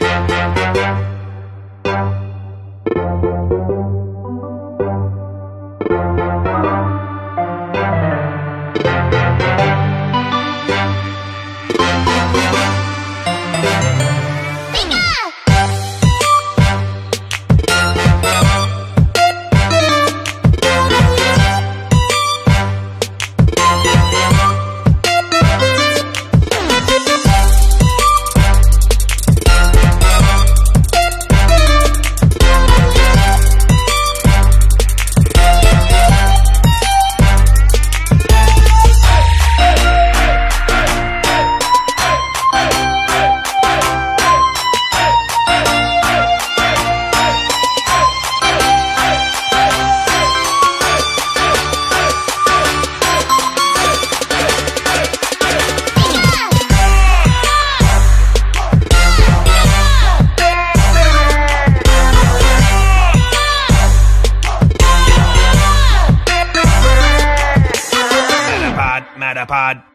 Thank you. Pod.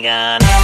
Oregon. Cadabra!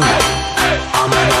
You too.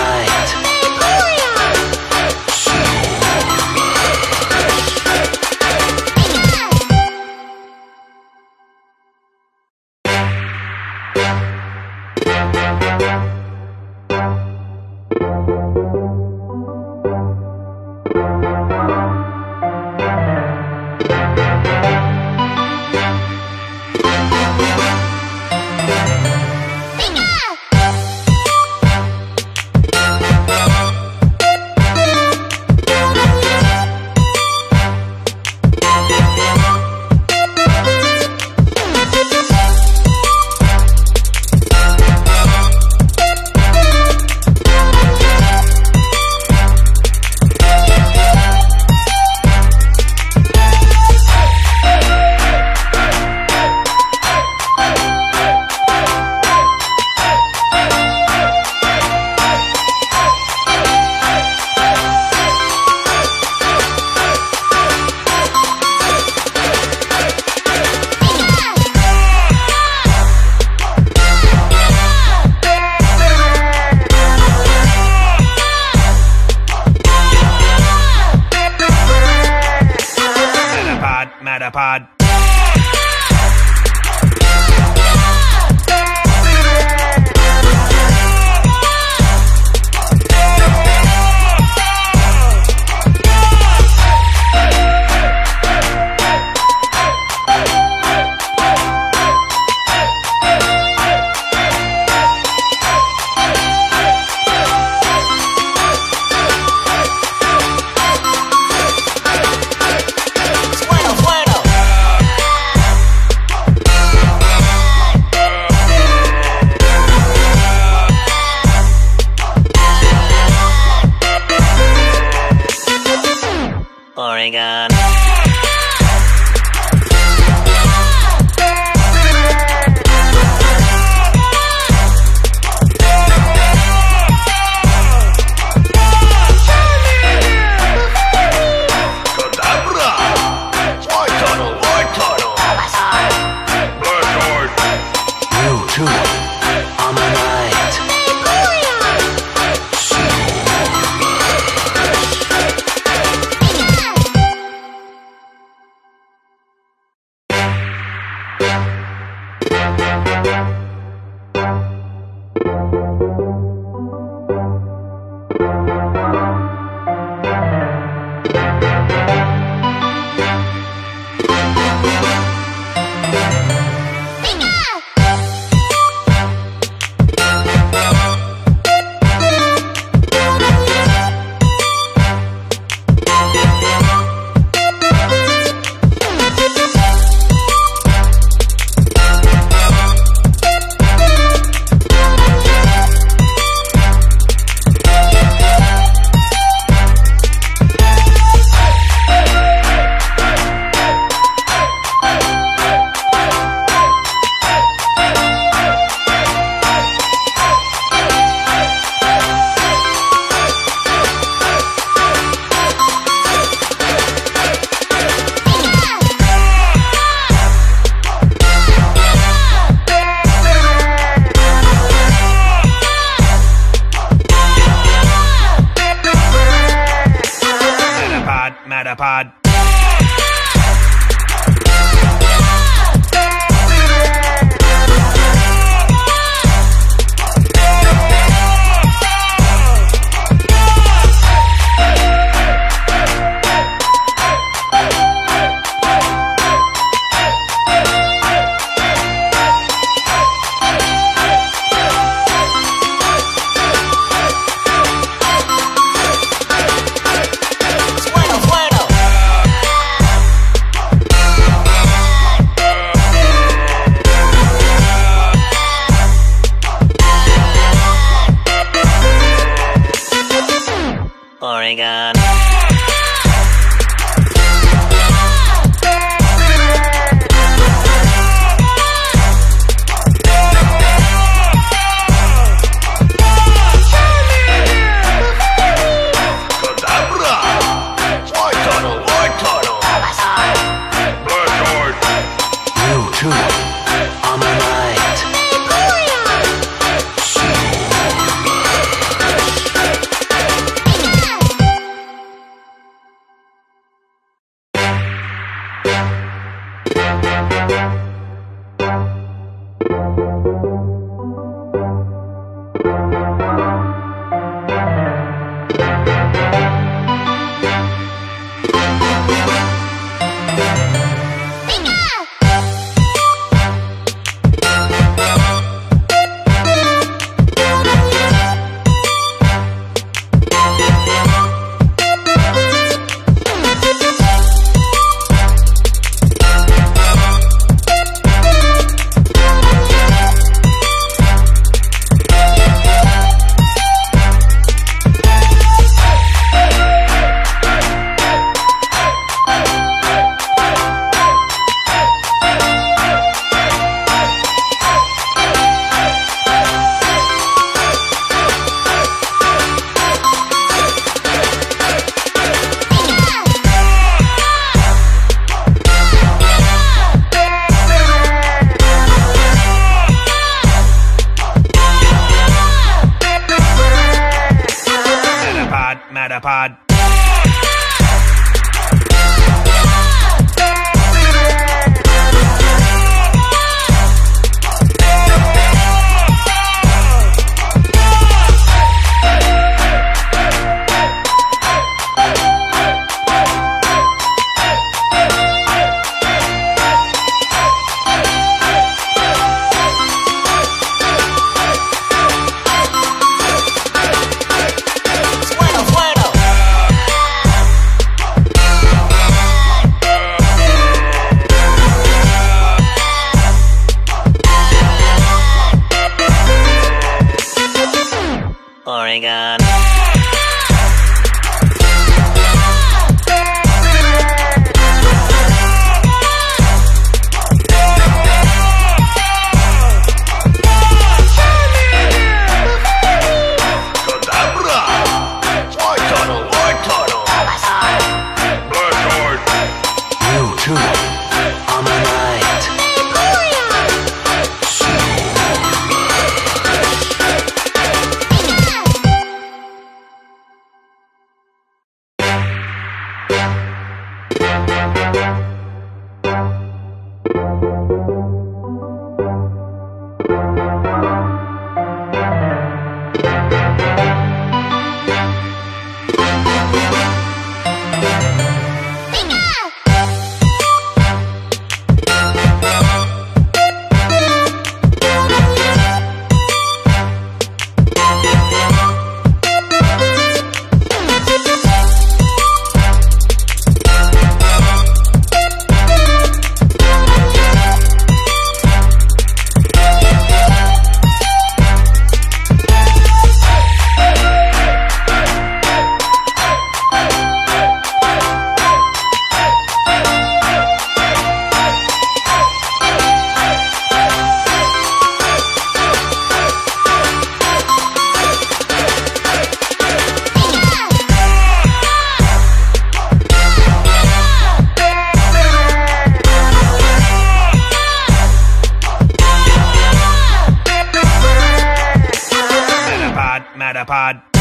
Metapod,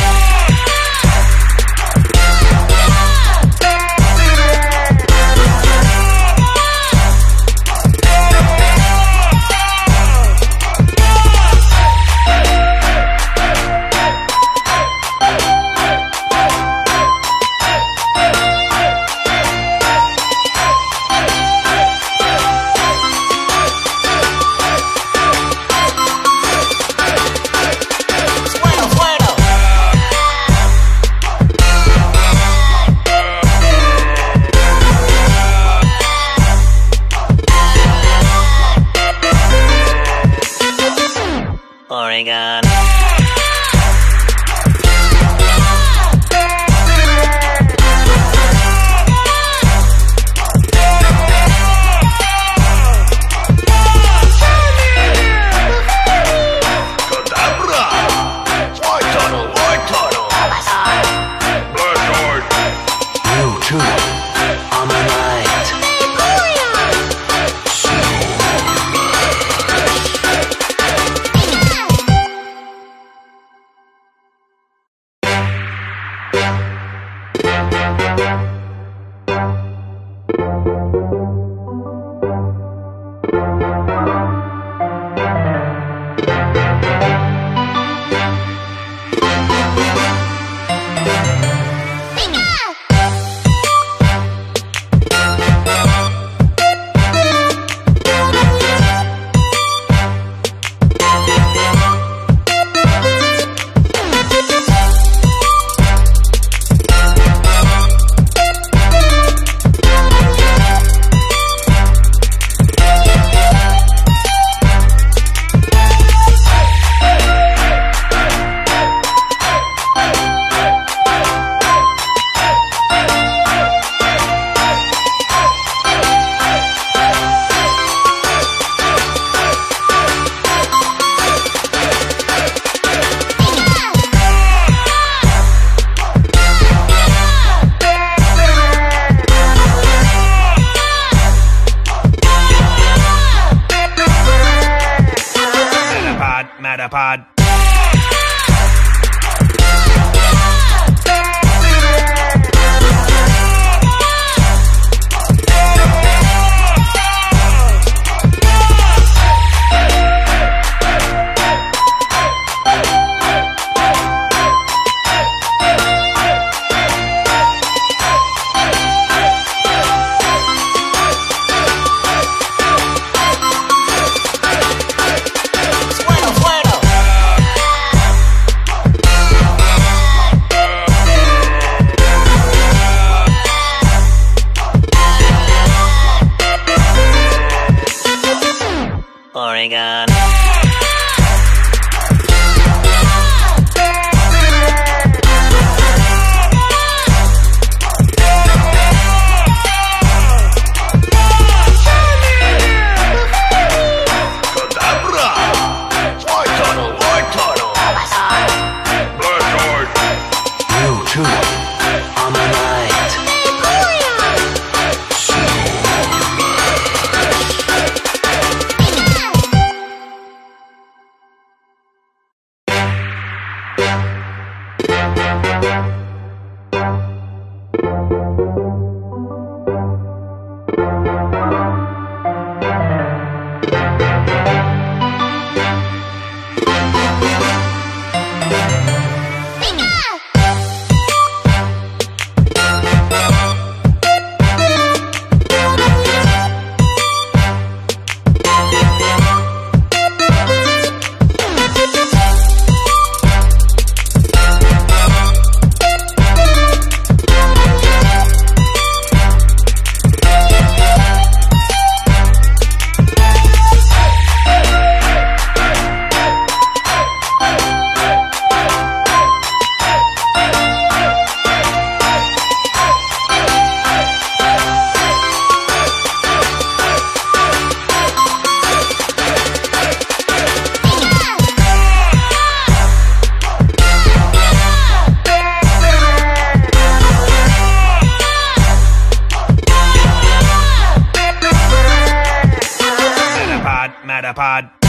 Matterpod.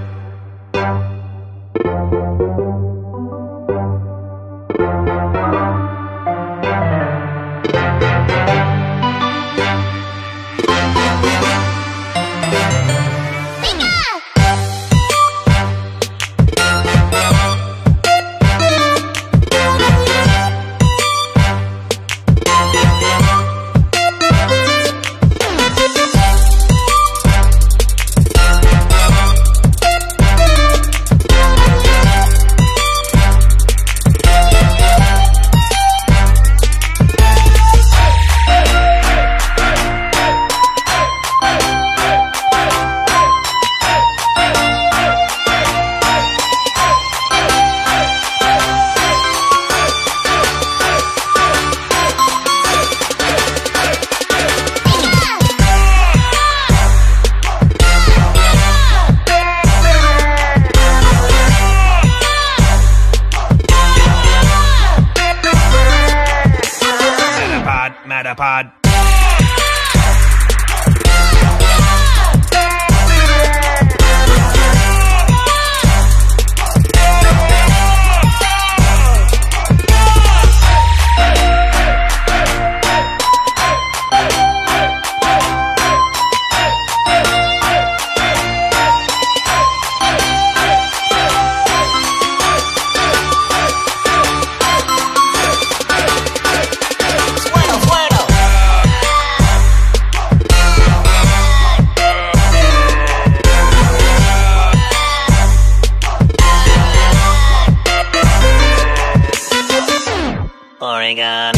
Matterpod. Oregon